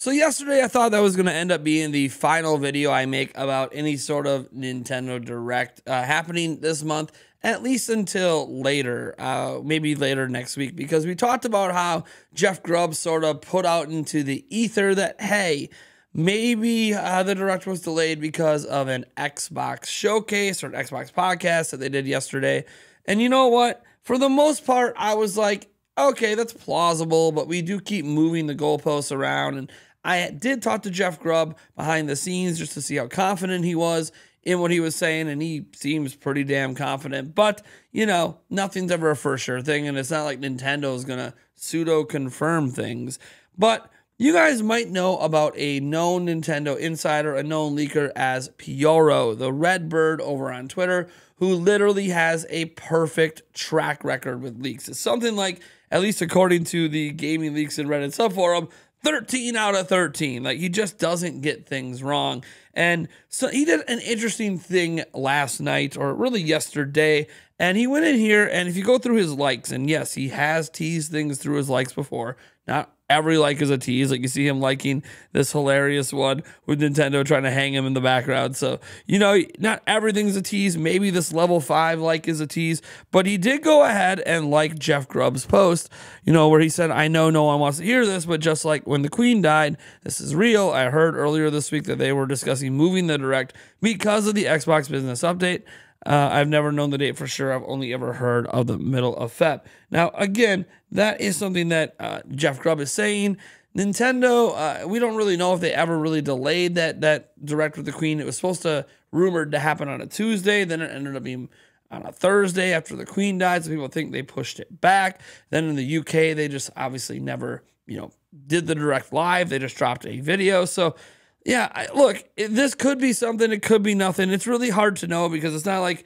So yesterday I thought that was going to end up being the final video I make about any sort of Nintendo Direct uh, happening this month, at least until later, uh, maybe later next week, because we talked about how Jeff Grubb sort of put out into the ether that, hey, maybe uh, the Direct was delayed because of an Xbox showcase or an Xbox podcast that they did yesterday. And you know what? For the most part, I was like, okay, that's plausible, but we do keep moving the goalposts around. And I did talk to Jeff Grubb behind the scenes just to see how confident he was in what he was saying, and he seems pretty damn confident. But, you know, nothing's ever a for sure thing, and it's not like Nintendo is going to pseudo confirm things. But you guys might know about a known Nintendo insider, a known leaker as Pyoro, the red bird over on Twitter, who literally has a perfect track record with leaks. It's something like, at least according to the Gaming Leaks and Reddit subforum, 13 out of 13. Like he just doesn't get things wrong. And so he did an interesting thing last night or really yesterday. And he went in here and if you go through his likes, and yes, he has teased things through his likes before, not every like is a tease. Like you see him liking this hilarious one with Nintendo trying to hang him in the background. So, you know, not everything's a tease. Maybe this level five like is a tease, but he did go ahead and like Jeff Grubb's post, you know, where he said, I know no one wants to hear this, but just like when the Queen died, this is real. I heard earlier this week that they were discussing moving the direct because of the Xbox business update. Uh, I've never known the date for sure. I've only ever heard of the middle of Feb. Now, again, that is something that uh, Jeff Grubb is saying. Nintendo, uh, we don't really know if they ever really delayed that that direct with the Queen. It was supposed to rumored to happen on a Tuesday, then it ended up being on a Thursday after the Queen died. So people think they pushed it back. Then in the UK, they just obviously never, you know, did the direct live. They just dropped a video. So yeah, I, look, this could be something. It could be nothing. It's really hard to know because it's not like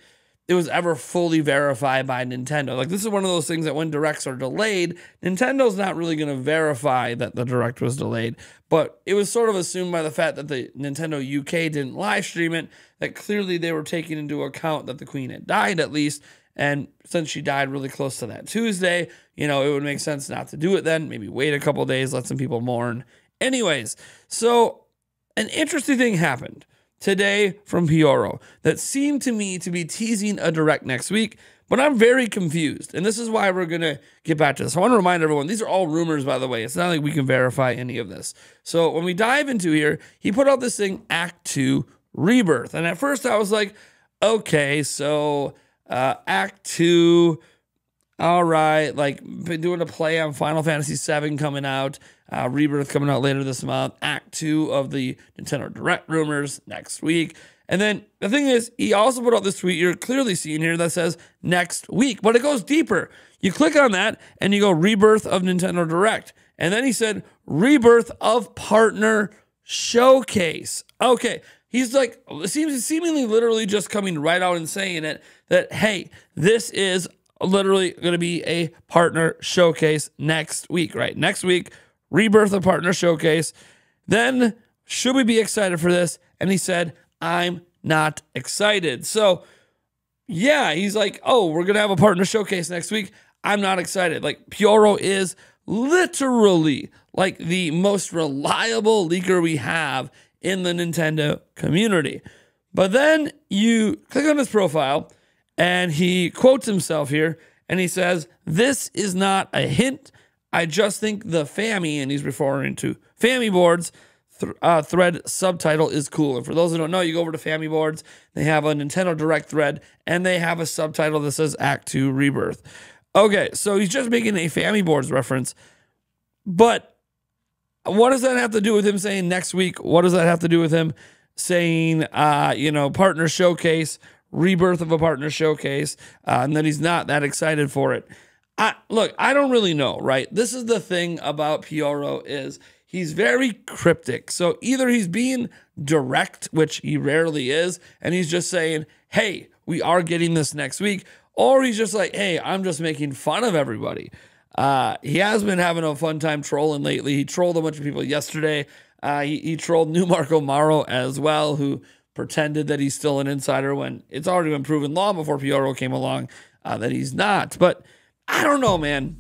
it was ever fully verified by Nintendo. Like this is one of those things that when directs are delayed, Nintendo's not really going to verify that the direct was delayed, but it was sort of assumed by the fact that the Nintendo UK didn't live stream it that clearly they were taking into account that the queen had died at least. And since she died really close to that Tuesday, you know, it would make sense not to do it then. Maybe wait a couple days, let some people mourn. Anyways, so an interesting thing happened today from Pyoro that seemed to me to be teasing a direct next week, but I'm very confused. And this is why we're going to get back to this. I want to remind everyone these are all rumors, by the way. It's not like we can verify any of this. So when we dive into here, he put out this thing, Act 2 Rebirth. And at first I was like, okay, so uh, Act 2 all right, like been doing a play on Final Fantasy VII coming out, uh, Rebirth coming out later this month, Act Two of the Nintendo Direct rumors next week. And then the thing is, he also put out this tweet you're clearly seeing here that says next week, but it goes deeper. You click on that and you go Rebirth of Nintendo Direct. And then he said Rebirth of Partner Showcase. Okay. He's like, it seems seemingly literally just coming right out and saying it that, hey, this is literally going to be a partner showcase next week, right? Next week, rebirth of partner showcase. Then, should we be excited for this? And he said, I'm not excited. So, yeah, he's like, oh, we're going to have a partner showcase next week. I'm not excited. Like, Pyoro is literally like the most reliable leaker we have in the Nintendo community. But then you click on his profile and he quotes himself here and he says, This is not a hint. I just think the FAMI, and he's referring to FAMI boards, th- uh, thread subtitle is cool. And for those who don't know, you go over to FAMI boards, they have a Nintendo Direct thread, and they have a subtitle that says Act 2 Rebirth. Okay, so he's just making a FAMI boards reference. But what does that have to do with him saying next week? What does that have to do with him saying, uh, you know, partner showcase rebirth of a partner showcase, uh, and that he's not that excited for it. I, look, I don't really know, right? This is the thing about Pyoro is he's very cryptic. So either he's being direct, which he rarely is, and he's just saying, "Hey, we are getting this next week," or he's just like, "Hey, I'm just making fun of everybody." Uh, he has been having a fun time trolling lately. He trolled a bunch of people yesterday. Uh, he, he trolled New Marco Maro as well, who pretended that he's still an insider when it's already been proven long before Pyoro came along uh, that he's not. But I don't know, man.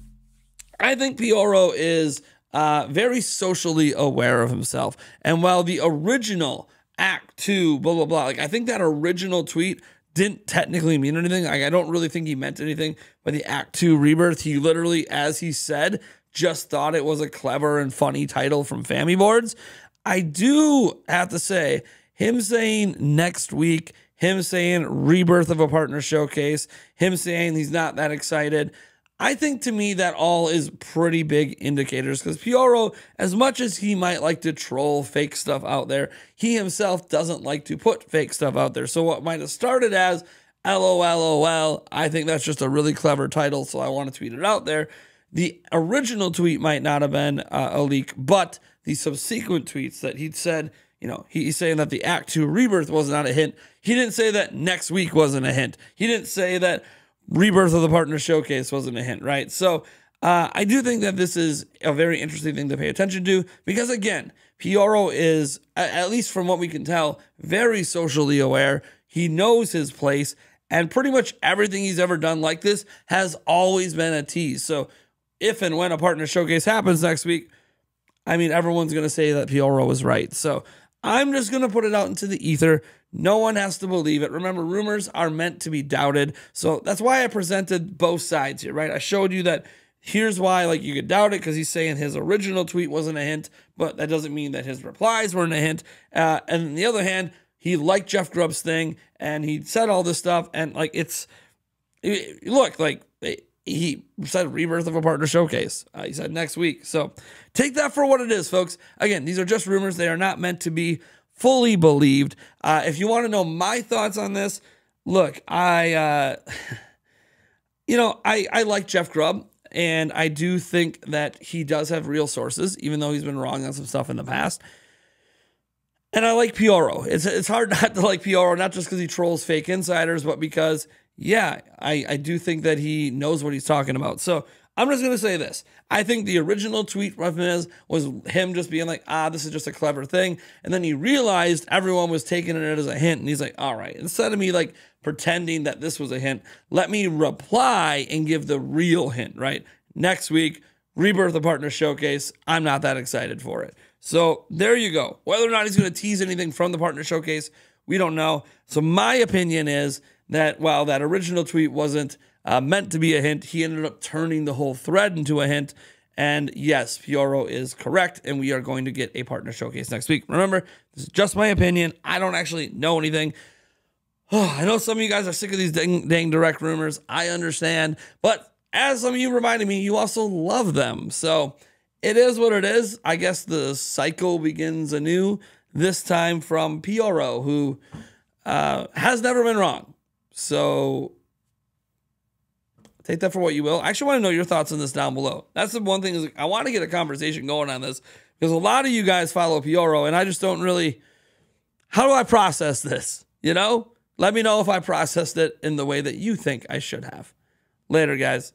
I think Pyoro is uh, very socially aware of himself. And while the original Act Two, blah blah blah, like I think that original tweet didn't technically mean anything. Like I don't really think he meant anything by the Act Two rebirth. He literally, as he said, just thought it was a clever and funny title from Family Boards. I do have to say, him saying next week, him saying rebirth of a partner showcase, him saying he's not that excited. I think to me that all is pretty big indicators because Pyoro, as much as he might like to troll fake stuff out there, he himself doesn't like to put fake stuff out there. So what might have started as LOLOL, I think that's just a really clever title, so I want to tweet it out there. The original tweet might not have been uh, a leak, but the subsequent tweets that he'd said, you know, he's saying that the Act 2 rebirth was not a hint. He didn't say that next week wasn't a hint. He didn't say that rebirth of the partner showcase wasn't a hint, right? So uh, I do think that this is a very interesting thing to pay attention to because, again, Pyoro is, at least from what we can tell, very socially aware. He knows his place, and pretty much everything he's ever done like this has always been a tease. So if and when a partner showcase happens next week, I mean, everyone's going to say that Pyoro was right. So I'm just going to put it out into the ether. No one has to believe it. Remember, rumors are meant to be doubted. So that's why I presented both sides here, right? I showed you that here's why, like, you could doubt it because he's saying his original tweet wasn't a hint, but that doesn't mean that his replies weren't a hint. Uh, and on the other hand, he liked Jeff Grubb's thing and he said all this stuff. And, like, it's, it, look, like, he said rebirth of a partner showcase. Uh, he said next week. So take that for what it is, folks. Again, these are just rumors. They are not meant to be fully believed. Uh, if you want to know my thoughts on this, look, I, uh, you know, I, I like Jeff Grubb. And I do think that he does have real sources, even though he's been wrong on some stuff in the past. And I like Pyoro. It's it's hard not to like Pyoro, not just because he trolls fake insiders, but because yeah, I, I do think that he knows what he's talking about. So I'm just going to say this. I think the original tweet from his was him just being like, ah, this is just a clever thing. And then he realized everyone was taking it as a hint. And he's like, all right, instead of me like pretending that this was a hint, let me reply and give the real hint, right? Next week, Rebirth of Partner Showcase. I'm not that excited for it. So there you go. Whether or not he's going to tease anything from the Partner Showcase, we don't know. So my opinion is that while that original tweet wasn't uh, meant to be a hint, he ended up turning the whole thread into a hint. And yes, Pyoro is correct, and we are going to get a partner showcase next week. Remember, this is just my opinion. I don't actually know anything. Oh, I know some of you guys are sick of these dang, dang direct rumors. I understand. But as some of you reminded me, you also love them. So it is what it is. I guess the cycle begins anew, this time from Pyoro, who uh, has never been wrong. So take that for what you will. I actually want to know your thoughts on this down below. That's the one thing is I want to get a conversation going on this because a lot of you guys follow Pyoro and I just don't really. How do I process this? You know, let me know if I processed it in the way that you think I should have. Later, guys.